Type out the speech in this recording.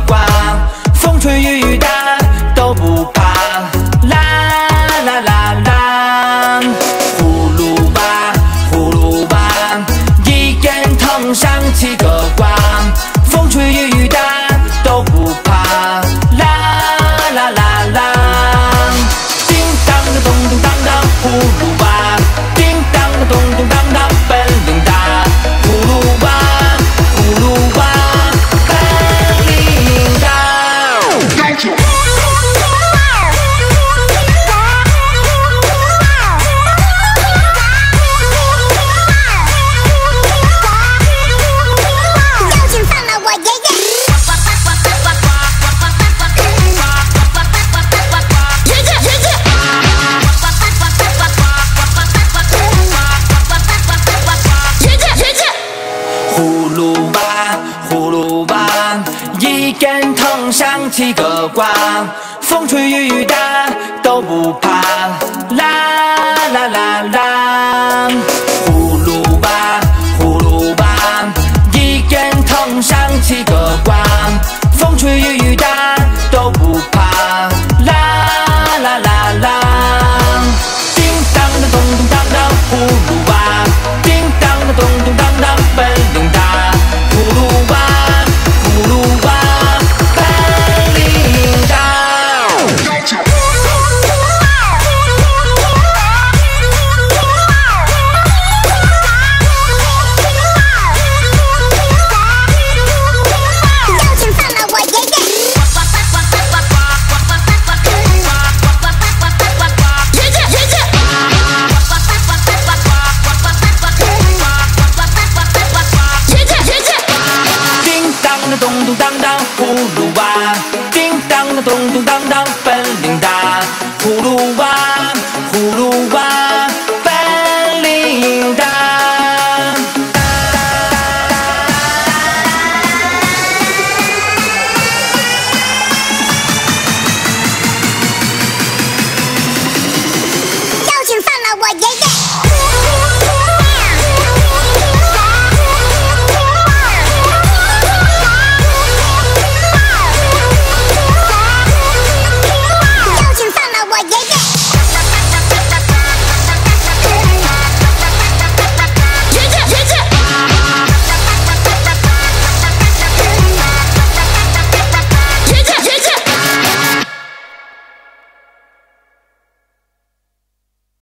瓜，风吹雨打都不怕，啦啦啦啦，葫芦娃，葫芦娃，一根藤上七个瓜，风吹雨打。葫芦娃，葫芦娃，一根藤上七个瓜，风吹雨打都不怕，咚咚当当葫芦娃叮当当咚咚当当本领大葫芦娃